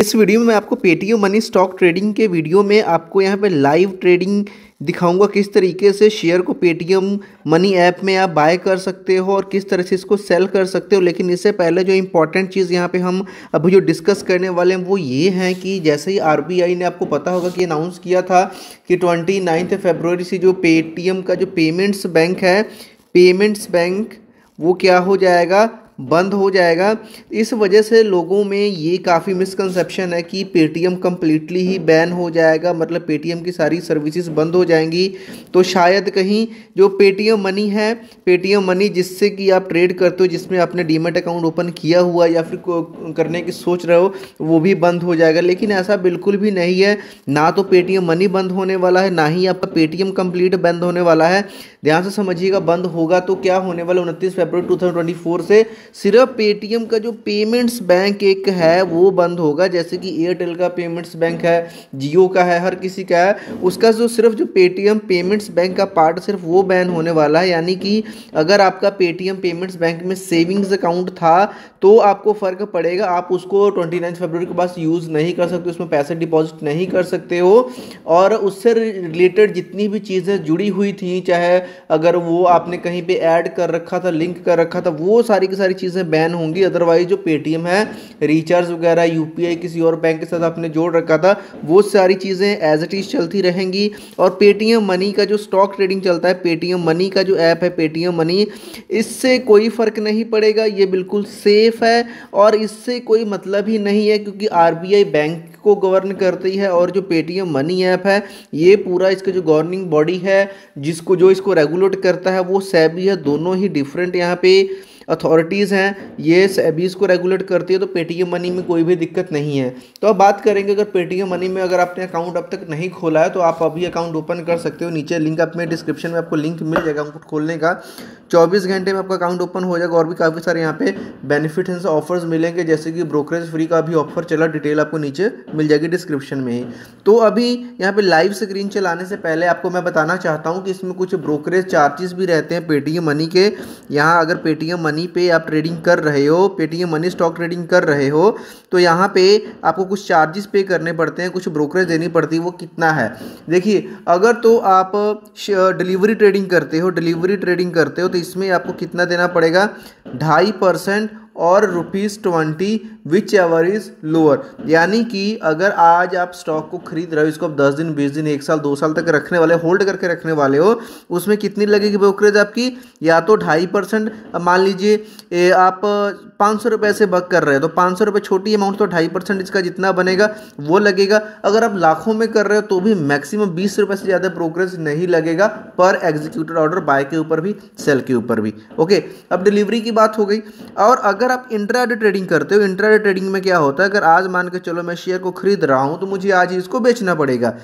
इस वीडियो में मैं आपको पेटीएम मनी स्टॉक ट्रेडिंग के वीडियो में आपको यहाँ पे लाइव ट्रेडिंग दिखाऊँगा, किस तरीके से शेयर को पेटीएम मनी ऐप में आप बाय कर सकते हो और किस तरह से इसको सेल कर सकते हो। लेकिन इससे पहले जो इंपॉर्टेंट चीज़ यहाँ पे हम अभी जो डिस्कस करने वाले हैं, वो ये हैं कि जैसे ही आरबीआई ने आपको पता होगा कि अनाउंस किया था कि ट्वेंटी नाइन्थ से जो पेटीएम का जो पेमेंट्स बैंक है पेमेंट्स बैंक वो क्या हो जाएगा? बंद हो जाएगा। इस वजह से लोगों में ये काफ़ी मिसकंसेप्शन है कि पेटीएम कम्प्लीटली ही बैन हो जाएगा। मतलब पेटीएम की सारी सर्विसेज़ बंद हो जाएँगी। तो शायद कहीं जो पेटीएम मनी है पेटीएम मनी जिससे कि आप ट्रेड करते हो, जिसमें आपने डीमेट अकाउंट ओपन किया हुआ या फिर करने की सोच रहे हो, वो भी बंद हो जाएगा। लेकिन ऐसा बिल्कुल भी नहीं है। ना तो पेटीएम मनी बंद होने वाला है, ना ही आपका पेटीएम कंप्लीट बंद होने वाला है। ध्यान से समझिएगा, बंद होगा तो क्या होने वाला उनतीस फरवरी टू से सिर्फ़ पेटीएम का जो पेमेंट्स बैंक एक है, वो बंद होगा। जैसे कि एयरटेल का पेमेंट्स बैंक है जियो का है, हर किसी का है, उसका जो सिर्फ़ जो पेटीएम पेमेंट्स बैंक का पार्ट सिर्फ़ वो बैन होने वाला है। यानी कि अगर आपका पेटीएम पेमेंट्स बैंक में सेविंग्स अकाउंट था तो आपको फ़र्क पड़ेगा। आप उसको ट्वेंटी नाइन के बाद यूज़ नहीं कर सकते, उसमें पैसे डिपॉजिट नहीं कर सकते हो। और उससे रिलेटेड जितनी भी चीज़ें जुड़ी हुई थी, चाहे अगर वो आपने कहीं पे ऐड कर रखा था लिंक कर रखा था, वो सारी की सारी चीज़ें बैन होंगी अदरवाइज़ जो पेटीएम है रिचार्ज वगैरह यूपीआई किसी और बैंक के साथ आपने जोड़ रखा था, वो सारी चीज़ें एज इट इज़ चलती रहेंगी। और पेटीएम मनी का जो स्टॉक ट्रेडिंग चलता है पेटीएम मनी का जो ऐप है पेटीएम मनी इससे कोई फ़र्क नहीं पड़ेगा, ये बिल्कुल सेफ़ है। और इससे कोई मतलब ही नहीं है, क्योंकि RBI बैंक को गवर्न करती है, और जो पेटीएम मनी ऐप है, ये पूरा इसका जो गवर्निंग बॉडी है, जिसको जो इसको रेगुलेट करता है, वो सैबी है, दोनों ही डिफरेंट यहाँ पे। अथॉरिटीज़ हैं, ये सेबीज को रेगुलेट करती है तो पेटीएम मनी में कोई भी दिक्कत नहीं है। तो अब बात करेंगे, अगर पेटीएम मनी में अगर आपने अकाउंट अब तक नहीं खोला है तो आप अभी अकाउंट ओपन कर सकते हो। नीचे लिंक आप में डिस्क्रिप्शन में आपको लिंक मिल जाएगा अकाउंट खोलने का। चौबीस घंटे में आपका अकाउंट ओपन हो जाएगा और भी काफ़ी सारे यहाँ पे बेनिफिट हैं ऑफर्स मिलेंगे, जैसे कि ब्रोकरेज फ्री का भी ऑफ़र चला डिटेल आपको नीचे मिल जाएगी डिस्क्रिप्शन में ही। तो अभी यहाँ पे लाइव स्क्रीन चलाने से पहले आपको मैं बताना चाहता हूँ कि इसमें कुछ ब्रोकरेज चार्जेस भी रहते हैं पेटीएम मनी के। यहाँ अगर पेटीएम मनी पे आप ट्रेडिंग कर रहे हो पेटीएम मनी स्टॉक ट्रेडिंग कर रहे हो तो यहाँ पे आपको कुछ चार्जेस पे करने पड़ते हैं, कुछ ब्रोकरेज देनी पड़ती है, वो कितना है? देखिए, अगर तो आप डिलीवरी ट्रेडिंग करते हो डिलीवरी ट्रेडिंग करते हो तो इसमें आपको कितना देना पड़ेगा? ढाई और rupees twenty whichever is lower यानी कि अगर आज आप स्टॉक को खरीद रहे हो, इसको आप दस दिन, बीस दिन, एक साल, दो साल तक रखने वाले होल्ड करके रखने वाले हो, उसमें कितनी लगेगी ब्रोकरेज आपकी? या तो ढाई परसेंट मान लीजिए आप पाँच सौ रुपये से बक कर रहे हो तो पाँच सौ रुपये छोटी अमाउंट तो ढाई परसेंट इसका जितना बनेगा, वो लगेगा। अगर आप लाखों में कर रहे हो तो भी मैक्सिमम बीस रुपये से ज़्यादा ब्रोकरेज नहीं लगेगा पर एग्जीक्यूटेड ऑर्डर बाय के ऊपर भी सेल के ऊपर भी। ओके अब डिलीवरी की बात हो गई। और अगर आप इंट्राडे ट्रेडिंग करते हो इंट्राडे ट्रेडिंग में क्या होता है? अगर आज मान के चलो मैं शेयर को खरीद रहा हूँ तो मुझे आज ही इसको बेचना पड़ेगा।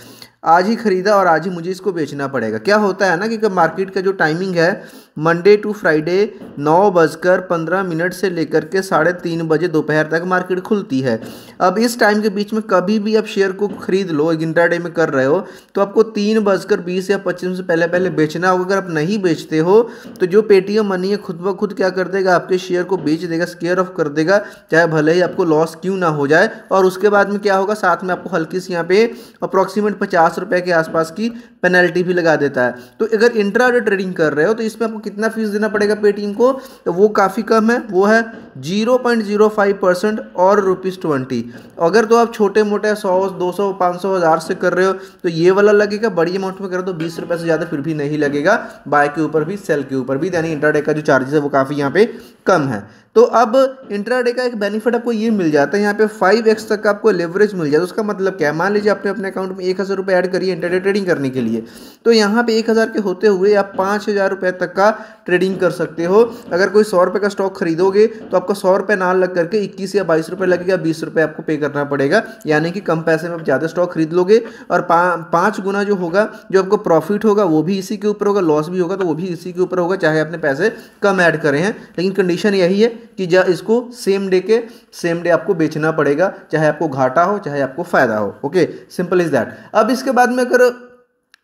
आज ही खरीदा और आज ही मुझे इसको बेचना पड़ेगा। क्या होता है ना कि मार्केट का जो टाइमिंग है मंडे टू फ्राइडे नौ बजकर पंद्रह मिनट से लेकर के साढ़े तीन बजे दोपहर तक मार्केट खुलती है। अब इस टाइम के बीच में कभी भी आप शेयर को खरीद लो इंटरडे में कर रहे हो तो आपको तीन बजकर बीस या पच्चीस से पहले पहले बेचना होगा। अगर आप नहीं बेचते हो तो जो पेटीएम मनी है, खुद ब खुद क्या कर देगा, आपके शेयर को बेच देगा स्केयर ऑफ़ कर देगा, चाहे भले ही आपको लॉस क्यों ना हो जाए। और उसके बाद में क्या होगा, साथ में आपको हल्की सी यहाँ पे अप्रॉक्सीमेट पचास रुपये के आसपास की पेनल्टी भी लगा देता है। तो अगर इंट्राडे ट्रेडिंग कर रहे हो तो इसमें आपको कितना फ़ीस देना पड़ेगा पेटीएम को? तो वो काफ़ी कम है। वो है zero point zero five percent और रुपीज़ ट्वेंटी अगर तो आप छोटे मोटे सौ, दो सौ, पाँच सौ, हज़ार से कर रहे हो तो ये वाला लगेगा। बड़ी अमाउंट में करो तो बीस रुपये से ज़्यादा फिर भी नहीं लगेगा। बाय के ऊपर भी सेल के ऊपर भी। यानी इंटरडे का जो चार्जेस है, वो काफ़ी यहाँ पे कम है। तो अब इंट्राडे का एक बेनिफिट आपको ये मिल जाता है, यहाँ पे फाइव एक्स तक का आपको लेवरेज मिल जाता है। उसका मतलब क्या है? मान लीजिए आपने अपने अकाउंट में एक हज़ार रुपये ऐड करिए इंटरडे ट्रेडिंग करने के लिए तो यहाँ पे एक हज़ार के होते हुए आप पाँच हज़ार रुपये तक का ट्रेडिंग कर सकते हो। अगर कोई सौ रुपये का स्टॉक खरीदोगे तो आपका सौ रुपये ना लग करके इक्कीस या बाईस रुपये लगेगा, बीस रुपये आपको पे करना पड़ेगा। यानी कि कम पैसे में आप ज़्यादा स्टॉक खरीद लोगे और पाँच गुना जो होगा, जो आपको प्रॉफिट होगा, वो भी इसी के ऊपर होगा लॉस भी होगा तो वो भी इसी के ऊपर होगा, चाहे आपने पैसे कम ऐड करें हैं। लेकिन कंडीशन यही है कि जब इसको सेम डे के सेम डे आपको बेचना पड़ेगा, चाहे आपको घाटा हो, चाहे आपको फ़ायदा हो। ओके सिंपल इज़ दैट अब इसके बाद में अगर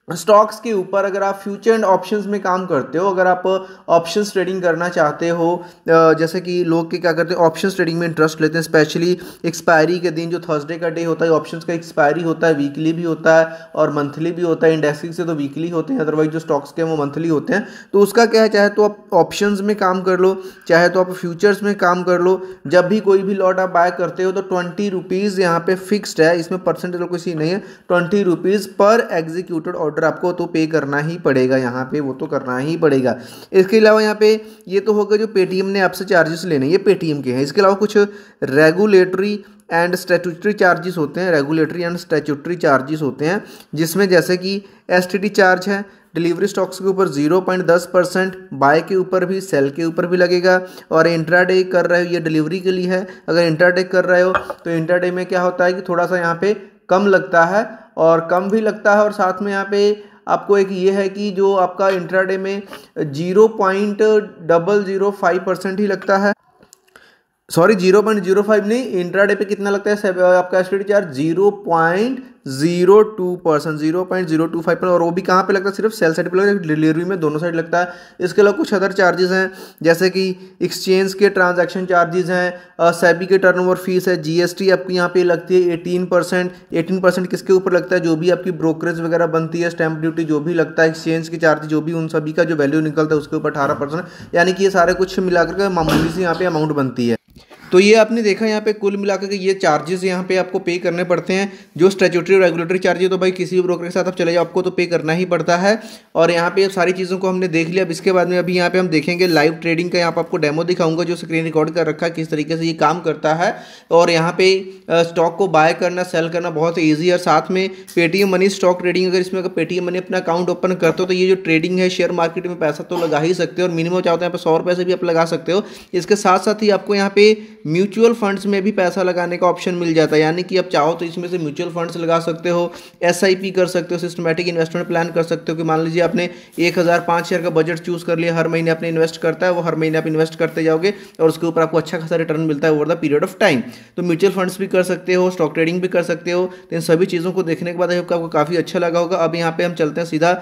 स्टॉक्स के ऊपर अगर आप फ्यूचर एंड ऑप्शंस में काम करते हो, अगर आप ऑप्शंस ट्रेडिंग करना चाहते हो जैसे कि लोग के क्या करते हैं, ऑप्शंस ट्रेडिंग में इंटरेस्ट लेते हैं, स्पेशली एक्सपायरी के दिन, जो थर्सडे का डे होता है, ऑप्शंस का एक्सपायरी होता है, वीकली भी होता है और मंथली भी होता है, इंडेक्सिंग से तो वीकली होते हैं, अदरवाइज़ जो स्टॉक्स के हैं वो मंथली होते हैं। तो उसका क्या है, चाहे तो आप ऑप्शन में काम कर लो, चाहे तो आप फ्यूचर्स में काम कर लो, जब भी कोई भी लॉट आप बाय करते हो तो ट्वेंटी रुपीज़ यहाँ पे फिक्सड है, इसमें परसेंटेज कोई सी नहीं है, ट्वेंटी रुपीज़ पर एग्जीक्यूटेड ऑर्डर ऑर्डर आपको तो पे करना ही पड़ेगा, यहाँ पे वो तो करना ही पड़ेगा। इसके अलावा यहाँ पे ये तो होगा जो पेटीएम ने आपसे चार्जेस लेने ये पेटीएम के हैं। इसके अलावा कुछ रेगुलेटरी एंड स्टेचुटरी चार्जेस होते हैं रेगुलेटरी एंड स्टेचुटरी चार्जेस होते हैं, जिसमें जैसे कि एस चार्ज है डिलीवरी स्टॉक्स के ऊपर ज़ीरो पॉइंट दस परसेंट बाय के ऊपर भी सेल के ऊपर भी लगेगा, और इंट्राडे कर रहे हो, ये डिलीवरी के लिए है। अगर इंट्राडे कर रहे हो तो इंट्राडे में क्या होता है कि थोड़ा सा यहाँ पे कम लगता है और कम भी लगता है और साथ में यहाँ पे आपको एक ये है कि जो आपका इंट्राडे में zero point double zero five percent ही लगता है। Sorry, zero point zero five नहीं, इंट्राडे पे कितना लगता है आपका S charge? Zero point zero two percent, zero point zero two five पर और वो भी कहाँ पे लगता है? सिर्फ़ सेल साइड पे लगता है डिलीवरी में दोनों साइड लगता है। इसके अलावा कुछ अदर चार्जेस हैं, जैसे कि एक्सचेंज के ट्रांजैक्शन चार्जेस हैं सेबी के टर्नओवर फ़ीस है जीएसटी आपकी यहाँ पे लगती है एटीन परसेंट एटीन परसेंट किसके ऊपर लगता है? जो भी आपकी ब्रोकरेज वगैरह बनती है स्टैंप ड्यूटी जो भी लगता है एक्सचेंज के चार्ज जो भी, उन सभी का जो वैल्यू निकलता है, उसके ऊपर अठारह परसेंट। यानी कि ये सारे कुछ मिलाकर मामूली से यहाँ पे अमाउंट बनती है। तो ये आपने देखा यहाँ पे कुल मिलाकर के ये चार्जेस यहाँ पे आपको पे करने पड़ते हैं। जो स्टेचुटरी रेगुलेटरी चार्ज है तो भाई किसी भी ब्रोकर के साथ आप चले जाओ, आपको तो पे करना ही पड़ता है। और यहाँ पे सारी चीज़ों को हमने देख लिया। अब इसके बाद में अभी यहाँ पे हम देखेंगे लाइव ट्रेडिंग का यहाँ पर आपको डेमो दिखाऊँगा, जो स्क्रीन रिकॉर्ड कर रखा है, किस तरीके से ये काम करता है। और यहाँ पे स्टॉक को बाय करना सेल करना बहुत ईजी है। साथ में पेटीएम मनी स्टॉक ट्रेडिंग अगर इसमें अगर पेटीएम मनी अपना अकाउंट ओपन करते हो तो ये जो ट्रेडिंग है शेयर मार्केट में पैसा तो लगा ही सकते हो। और मिनिमम चाहते हैं यहाँ पे सौ रुपये से भी आप लगा सकते हो। इसके साथ साथ ही आपको यहाँ पे म्यूचुअल फंड्स में भी पैसा लगाने का ऑप्शन मिल जाता है। यानी कि आप चाहो तो इसमें से म्यूचुअल फंड्स लगा सकते हो एसआईपी कर सकते हो सिस्टमेटिक इन्वेस्टमेंट प्लान कर सकते हो कि मान लीजिए आपने एक हज़ार पाँच का बजट चूज़ कर लिया, हर महीने आपने इन्वेस्ट करता है, वो हर महीने आप इन्वेस्ट करते जाओगे और उसके ऊपर आपको अच्छा खासा रिटर्न मिलता है over the period of time तो म्यूचुअल फंड्स भी कर सकते हो स्टॉक ट्रेडिंग भी कर सकते हो तो इन सभी चीज़ों को देखने के बाद आपको काफ़ी अच्छा लगा होगा। अब यहाँ पे हम चलते हैं सीधा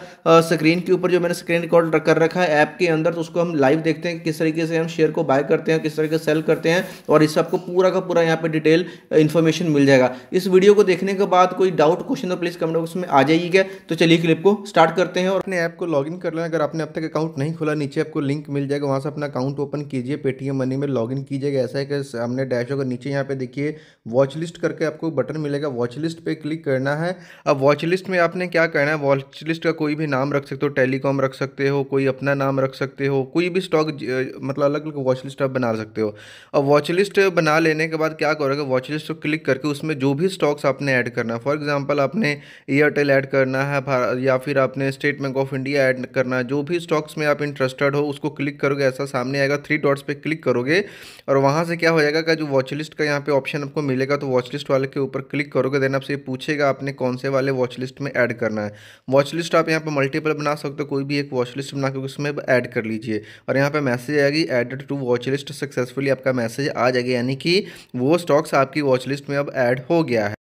स्क्रीन के ऊपर जो मैंने स्क्रीन रिकॉर्ड कर रखा है ऐप के अंदर। तो उसको हम लाइव देखते हैं किस तरीके से हम शेयर को बाय करते हैं, किस तरीके से सेल करते हैं और इससे आपको पूरा का पूरा यहाँ पे डिटेल इन्फॉर्मेशन मिल जाएगा। इस वीडियो को देखने के बाद कोई डाउट क्वेश्चन तो प्लीज़ कमेंट बॉक्स में आ जाइएगा। तो चलिए क्लिप को स्टार्ट करते हैं और अपने ऐप को लॉगिन कर लेना। अगर आपने अब तक अकाउंट नहीं खोला, नीचे आपको लिंक मिल जाएगा। वहाँ से अपना अकाउंट ओपन कीजिए पेटीएम मनी में लॉगिन कीजिएगा। ऐसा है कि सामने डैश होगा, नीचे यहाँ पे देखिए वॉच लिस्ट करके आपको बटन मिलेगा। वॉच लिस्ट पे क्लिक करना है। अब वॉच लिस्ट में आपने क्या करना है? वॉच लिस्ट का कोई भी नाम रख सकते हो टेलीकॉम रख सकते हो, कोई अपना नाम रख सकते हो, कोई भी स्टॉक मतलब अलग अलग वॉच लिस्ट आप बना सकते हो। अब वॉच लिस्ट बना लेने के बाद क्या करोगे? वॉच लिस्ट को क्लिक करके उसमें जो भी स्टॉक्स आपने ऐड करना है। फॉर एग्ज़ाम्पल आपने एयरटेल ऐड करना है या फिर आपने State Bank of India add करना है। जो भी स्टॉक्स में आप इंटरेस्टेड हो, उसको क्लिक करोगे, ऐसा सामने आएगा थ्री डॉट्स पे क्लिक करोगे और वहाँ से क्या हो जाएगा का जो वॉच लिस्ट का यहाँ पे ऑप्शन आपको मिलेगा तो वॉच लिस्ट वाले के ऊपर क्लिक करोगे देन आपसे पूछेगा, आपने कौन से वाले वॉच लिस्ट में ऐड करना है। वॉच लिस्ट आप यहाँ पर मल्टीपल बना सकते हो, कोई भी एक वॉच लिस्ट बना के उसमें ऐड कर लीजिए। और यहाँ पर मैसेज आएगी added to watch list successfully आपका मैसेज आ जाएगा यानी कि वो स्टॉक्स आपकी वॉच लिस्ट में अब ऐड हो गया है।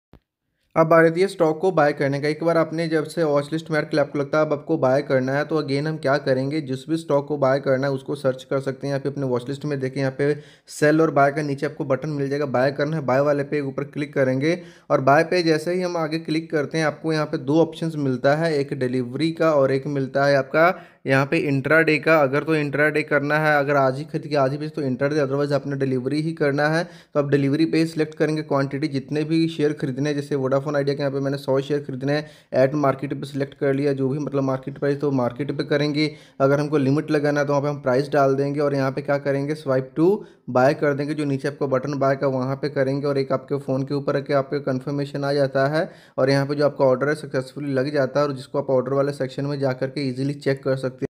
अब थी स्टॉक को बाय करने का, एक बार आपने जब से वॉच लिस्ट में ऐड आपको लगता है, अब आपको बाय करना है तो अगेन हम क्या करेंगे, जिस भी स्टॉक को बाय करना है, उसको सर्च कर सकते हैं यहाँ पे अपने वॉच लिस्ट में देखें, यहाँ पे सेल और बाय का नीचे आपको बटन मिल जाएगा बाय करना है बाय वाले पे ऊपर क्लिक करेंगे, और बाय पे जैसे ही हम आगे क्लिक करते हैं, आपको यहाँ पे दो ऑप्शन मिलता है, एक डिलीवरी का और एक मिलता है आपका यहाँ पे इंट्रा डे का, अगर तो इंट्रा डे करना है, अगर आज ही खरीद के आज ही बेच तो इंट्रा डे अदरवाइज़ आपने डिलीवरी ही करना है तो आप डिलीवरी पे सिलेक्ट करेंगे क्वांटिटी जितने भी शेयर खरीदने जैसे वोडाफोन आइडिया के यहाँ पे मैंने सौ शेयर खरीदने हैं। एट मार्केट पे सिलेक्ट कर लिया, जो भी मतलब मार्केट प्राइस तो मार्केट पे करेंगे। अगर हमको लिमिट लगाना है तो वहाँ पे हम प्राइस डाल देंगे और यहाँ पे क्या करेंगे? स्वाइप टू बाय कर देंगे। जो नीचे आपको बटन बाय का, वहाँ पर करेंगे और एक आपके फ़ोन के ऊपर के आपके कन्फर्मेशन आ जाता है। और यहाँ पे जो आपका ऑर्डर है सक्सेसफुली लग जाता है और जिसको आप ऑर्डर वाले सेक्शन में जा करके ईजिली चेक कर सकते हैं।